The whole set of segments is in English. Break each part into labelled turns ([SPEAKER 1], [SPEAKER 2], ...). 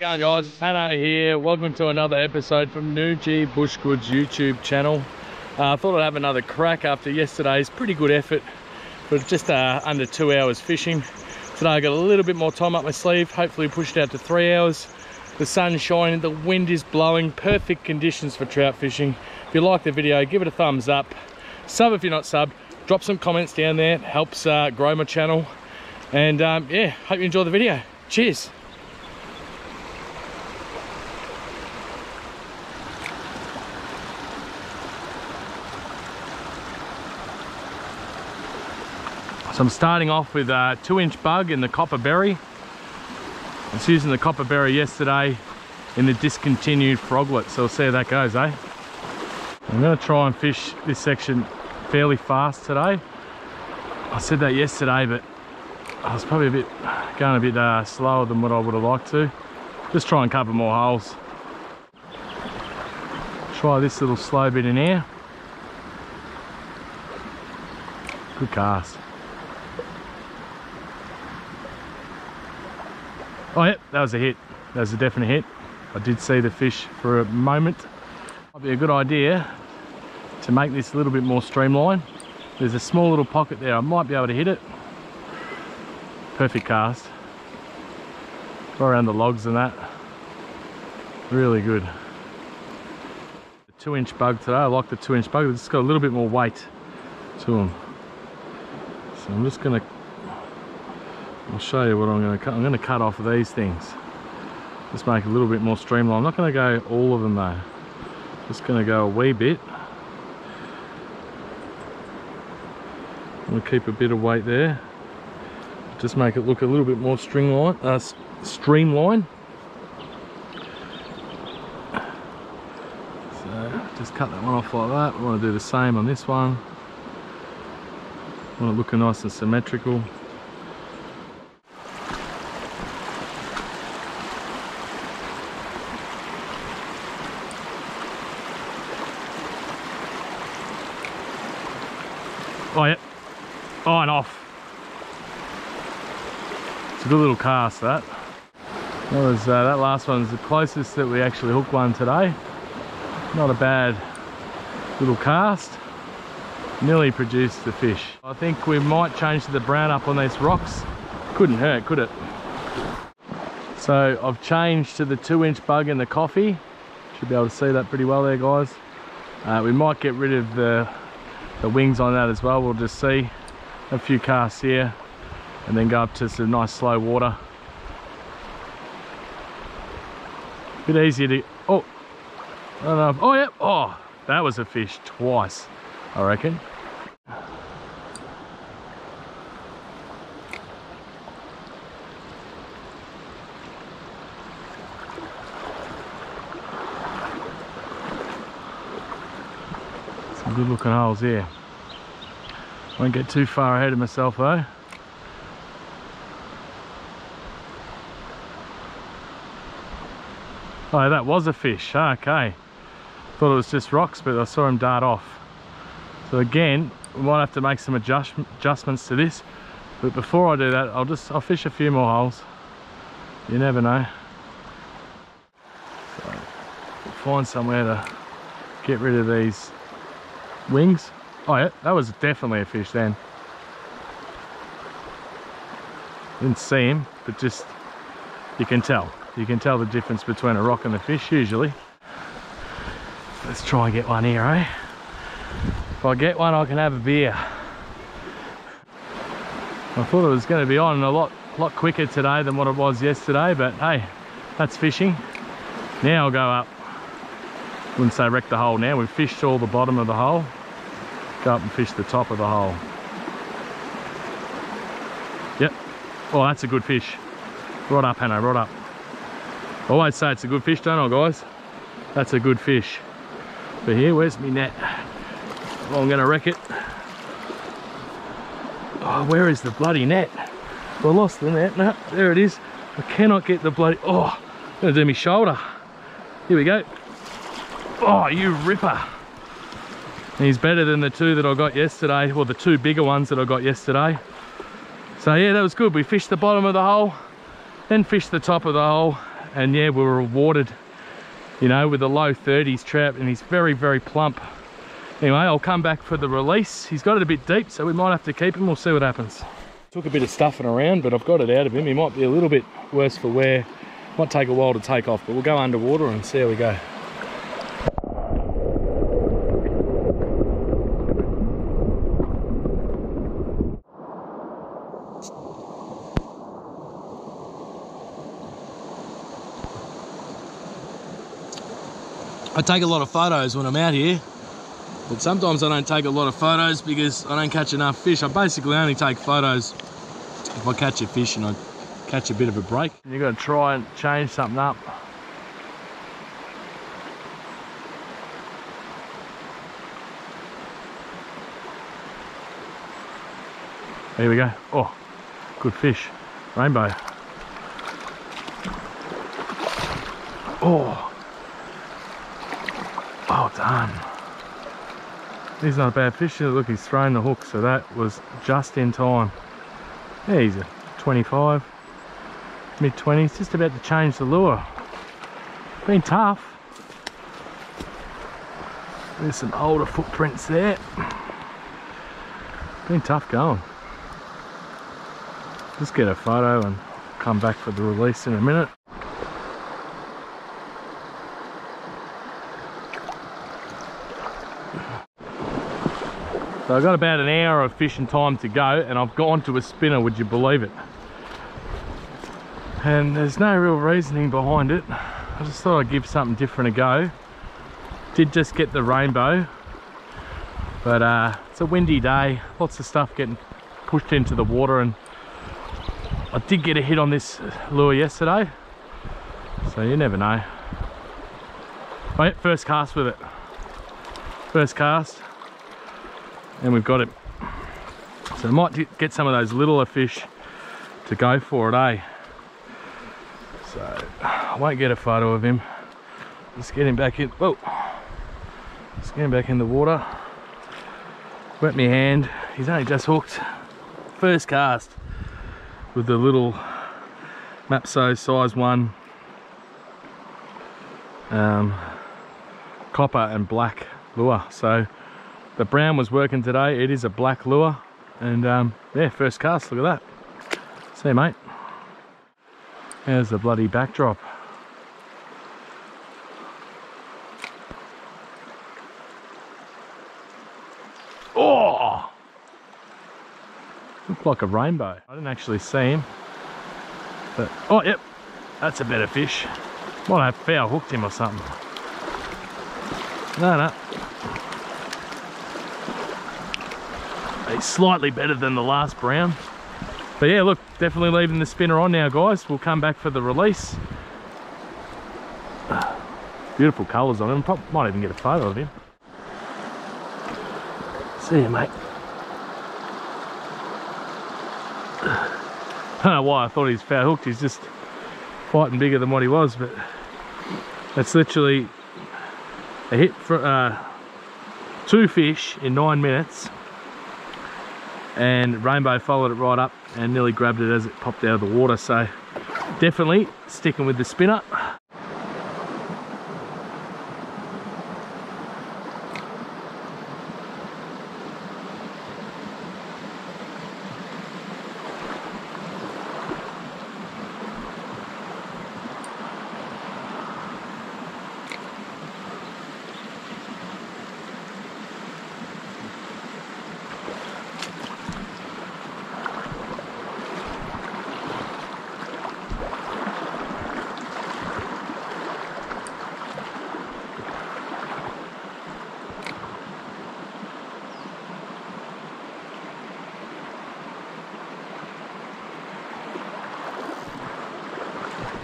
[SPEAKER 1] going guys Pano here. Welcome to another episode from Noojee Bushgoods YouTube channel. Uh, I thought I'd have another crack after yesterday's pretty good effort but just uh, under two hours fishing. Today I got a little bit more time up my sleeve hopefully push it out to three hours. The sun's shining the wind is blowing perfect conditions for trout fishing. If you like the video give it a thumbs up. Sub if you're not subbed drop some comments down there it helps uh, grow my channel. And um, yeah hope you enjoy the video. Cheers So I'm starting off with a two inch bug in the copper berry. I was using the copper berry yesterday in the discontinued froglet, so we'll see how that goes, eh? I'm gonna try and fish this section fairly fast today. I said that yesterday, but I was probably a bit going a bit uh, slower than what I would have liked to. Just try and cover more holes. Try this little slow bit in here. Good cast. Oh yep, that was a hit. That was a definite hit. I did see the fish for a moment. Might be a good idea to make this a little bit more streamlined. There's a small little pocket there. I might be able to hit it. Perfect cast. Around the logs and that. Really good. The two inch bug today. I like the two inch bug. It's got a little bit more weight to them. So I'm just gonna I'll show you what I'm going to cut. I'm going to cut off these things. Just make it a little bit more streamlined. I'm not going to go all of them though. Just going to go a wee bit. I'm going to keep a bit of weight there. Just make it look a little bit more stringline, uh, streamline. So just cut that one off like that. I want to do the same on this one. Want it looking nice and symmetrical. Oh yeah. Oh and off. It's a good little cast that. That was uh, that last one's the closest that we actually hooked one today. Not a bad little cast. Nearly produced the fish. I think we might change to the brown up on these rocks. Couldn't hurt, could it? So I've changed to the two inch bug in the coffee. Should be able to see that pretty well there guys. Uh, we might get rid of the the wings on that as well we'll just see. A few casts here and then go up to some nice slow water. Bit easier to oh I don't know oh yeah oh that was a fish twice I reckon good looking holes here. Won't get too far ahead of myself though. Oh, that was a fish. Ah, okay. Thought it was just rocks, but I saw him dart off. So again, we might have to make some adjust adjustments to this. But before I do that, I'll just I'll fish a few more holes. You never know. So, find somewhere to get rid of these wings. Oh yeah, that was definitely a fish then. Didn't see him, but just, you can tell. You can tell the difference between a rock and a fish usually. Let's try and get one here, eh? If I get one, I can have a beer. I thought it was going to be on a lot, lot quicker today than what it was yesterday, but hey, that's fishing. Now I'll go up. Wouldn't say wreck the hole now. We've fished all the bottom of the hole go up and fish the top of the hole. Yep. Oh, that's a good fish. Right up, Hanno, right up. I always say it's a good fish, don't I, guys? That's a good fish. But here, where's my net? Well, I'm going to wreck it. Oh, where is the bloody net? Well, I lost the net. No, there it is. I cannot get the bloody... Oh, I'm going to do my shoulder. Here we go. Oh, you ripper. He's better than the two that I got yesterday, or the two bigger ones that I got yesterday. So yeah, that was good. We fished the bottom of the hole, then fished the top of the hole, and yeah, we were rewarded, you know, with a low 30s trout and he's very, very plump. Anyway, I'll come back for the release. He's got it a bit deep, so we might have to keep him. We'll see what happens. Took a bit of stuffing around, but I've got it out of him. He might be a little bit worse for wear. Might take a while to take off, but we'll go underwater and see how we go. Take a lot of photos when I'm out here, but sometimes I don't take a lot of photos because I don't catch enough fish. I basically only take photos if I catch a fish and I catch a bit of a break. You've got to try and change something up. Here we go. Oh, good fish. Rainbow. Oh. Well done. He's not a bad fish. Look, he's thrown the hook, so that was just in time. Yeah, he's a 25, mid 20s, just about to change the lure. Been tough. There's some older footprints there. Been tough going. Just get a photo and come back for the release in a minute. So I've got about an hour of fishing time to go and I've gone to a spinner, would you believe it? And there's no real reasoning behind it. I just thought I'd give something different a go. Did just get the rainbow, but uh, it's a windy day. Lots of stuff getting pushed into the water and I did get a hit on this lure yesterday. So you never know. First cast with it. First cast and we've got it. So I might get some of those littler fish to go for it, eh? So I won't get a photo of him. Let's get him back in. Whoa! Let's get him back in the water. Wet my hand. He's only just hooked. First cast with the little Mapso size one um, copper and black lure. So the brown was working today. It is a black lure. And um, yeah, first cast, look at that. See mate. There's the bloody backdrop. Oh! Looked like a rainbow. I didn't actually see him. But, oh, yep. That's a better fish. Might have foul hooked him or something. No, no. It's slightly better than the last brown. But yeah, look, definitely leaving the spinner on now, guys. We'll come back for the release. Beautiful colours on him. Probably, might even get a photo of him. See you, mate. I don't know why I thought he's foul hooked. He's just fighting bigger than what he was, but that's literally a hit for uh, two fish in nine minutes and Rainbow followed it right up and nearly grabbed it as it popped out of the water. So definitely sticking with the spinner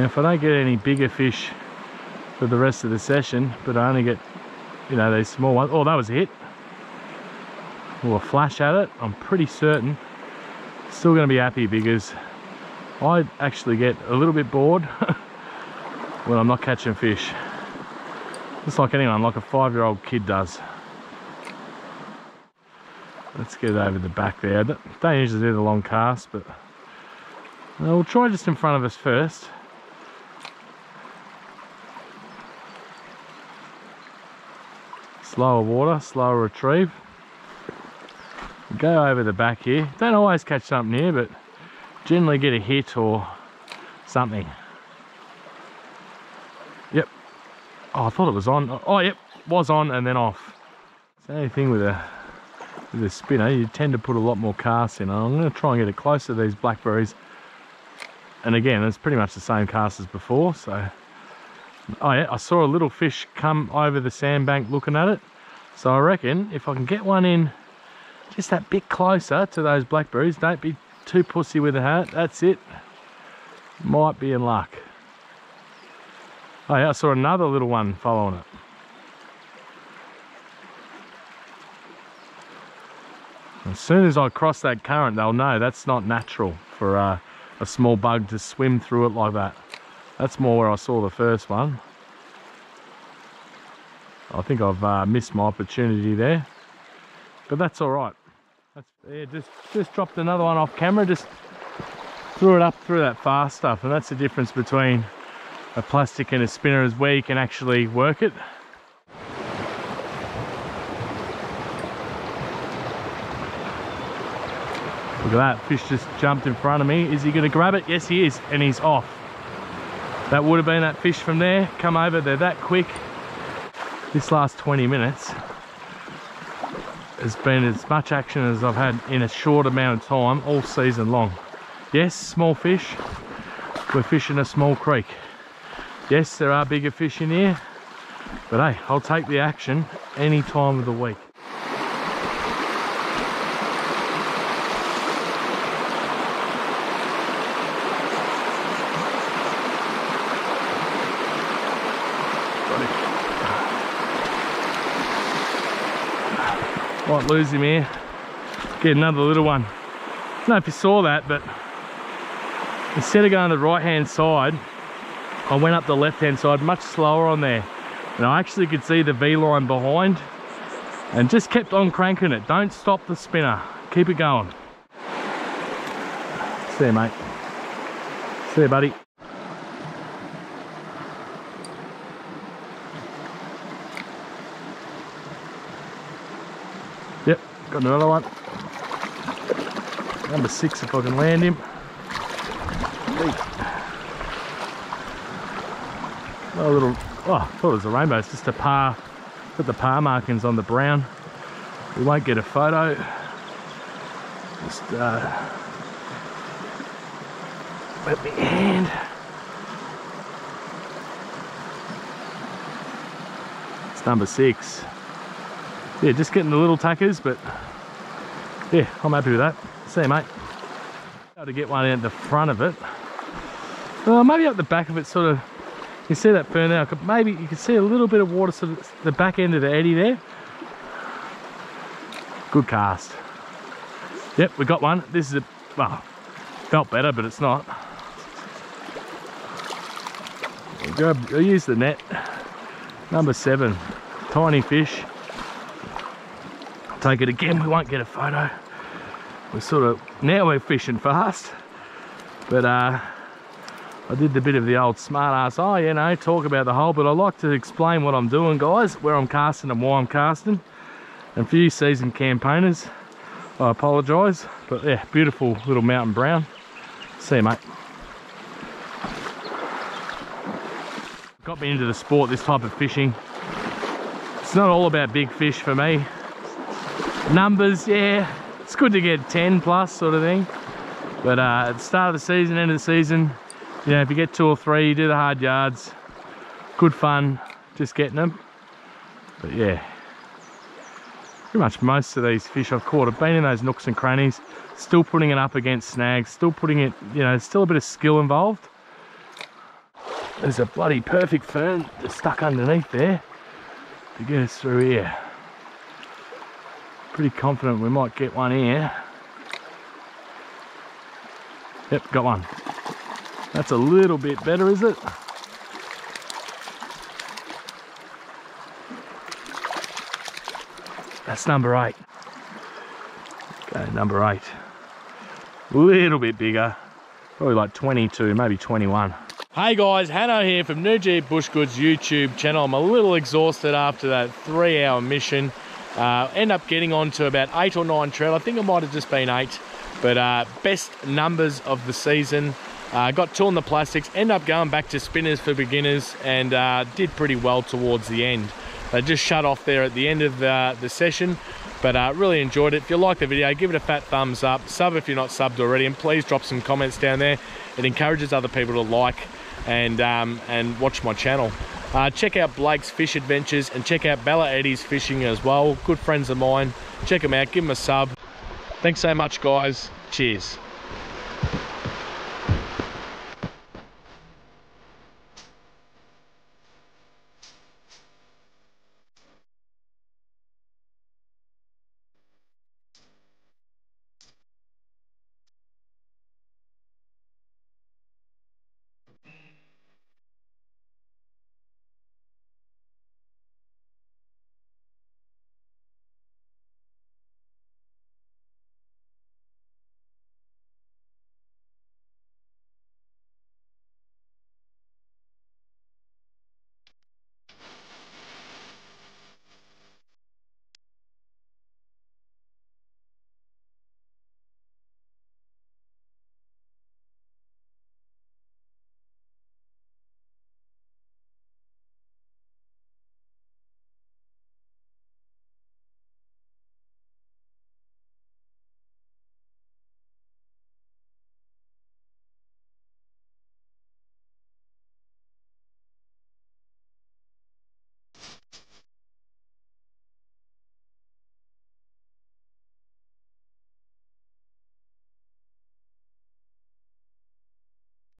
[SPEAKER 1] Now if I don't get any bigger fish for the rest of the session, but I only get, you know, these small ones. Oh, that was it. hit. Or a flash at it, I'm pretty certain. Still gonna be happy because I actually get a little bit bored when I'm not catching fish. Just like anyone, like a five-year-old kid does. Let's get over the back there. Don't usually do the long cast, but uh, we'll try just in front of us first Slower water, slower retrieve. Go over the back here. Don't always catch something here, but generally get a hit or something. Yep. Oh, I thought it was on. Oh, yep, was on and then off. Same thing with a with a spinner. You tend to put a lot more cast in. I'm going to try and get it closer to these blackberries. And again, it's pretty much the same cast as before. So, yeah, I saw a little fish come over the sandbank looking at it. So I reckon if I can get one in just that bit closer to those blackberries, don't be too pussy with the hat. That's it. Might be in luck. Oh yeah, I saw another little one following it. As soon as I cross that current, they'll know that's not natural for uh, a small bug to swim through it like that. That's more where I saw the first one. I think I've uh, missed my opportunity there, but that's all right. That's, yeah, just, just dropped another one off camera, just threw it up through that fast stuff, and that's the difference between a plastic and a spinner is where you can actually work it. Look at that, fish just jumped in front of me. Is he gonna grab it? Yes, he is, and he's off. That would have been that fish from there. Come over, they're that quick. This last 20 minutes has been as much action as I've had in a short amount of time all season long. Yes, small fish. We're fishing a small creek. Yes, there are bigger fish in here, but hey, I'll take the action any time of the week. Might lose him here. Get another little one. I don't know if you saw that, but instead of going to the right hand side, I went up the left hand side much slower on there. And I actually could see the V-line behind and just kept on cranking it. Don't stop the spinner. Keep it going. See you, mate. See you, buddy. Got another one. Number six if I can land him. A little, oh, I thought it was a rainbow. It's just a parr, put the parr markings on the brown. We won't get a photo. Just uh, wet me hand. It's number six yeah, just getting the little tackers, but yeah, I'm happy with that. See you, mate. How to get one at the front of it. Well, maybe up the back of it, sort of. You see that fern there? Maybe you can see a little bit of water, sort of the back end of the eddy there. Good cast. Yep, we got one. This is a, well, felt better, but it's not. Grab, use the net. Number seven, tiny fish take it again. We won't get a photo. We're sort of now we're fishing fast. But uh I did the bit of the old smart ass oh you know talk about the hole but I like to explain what I'm doing guys where I'm casting and why I'm casting. And for you seasoned campaigners I apologize but yeah beautiful little mountain brown. See you mate. Got me into the sport this type of fishing. It's not all about big fish for me numbers yeah. It's good to get 10 plus sort of thing. But uh, at the start of the season end of the season you know if you get two or three you do the hard yards. Good fun just getting them. But yeah. Pretty much most of these fish I've caught have been in those nooks and crannies. Still putting it up against snags still putting it you know still a bit of skill involved. There's a bloody perfect fern stuck underneath there to get us through here pretty confident we might get one here. Yep, got one. That's a little bit better, is it? That's number eight. Okay, number eight. A little bit bigger. Probably like 22, maybe 21. Hey guys, Hanno here from Noojee Bushgoods YouTube channel. I'm a little exhausted after that three hour mission. Uh, end up getting on to about eight or nine trout. I think it might have just been eight, but uh, best numbers of the season. Uh, got two on the plastics, end up going back to spinners for beginners and uh, did pretty well towards the end. They just shut off there at the end of the, the session, but uh, really enjoyed it. If you like the video, give it a fat thumbs up. Sub if you're not subbed already, and please drop some comments down there. It encourages other people to like and, um, and watch my channel. Uh, check out Blake's Fish Adventures and check out Bella Eddie's Fishing as well. Good friends of mine. Check them out, give them a sub. Thanks so much, guys. Cheers.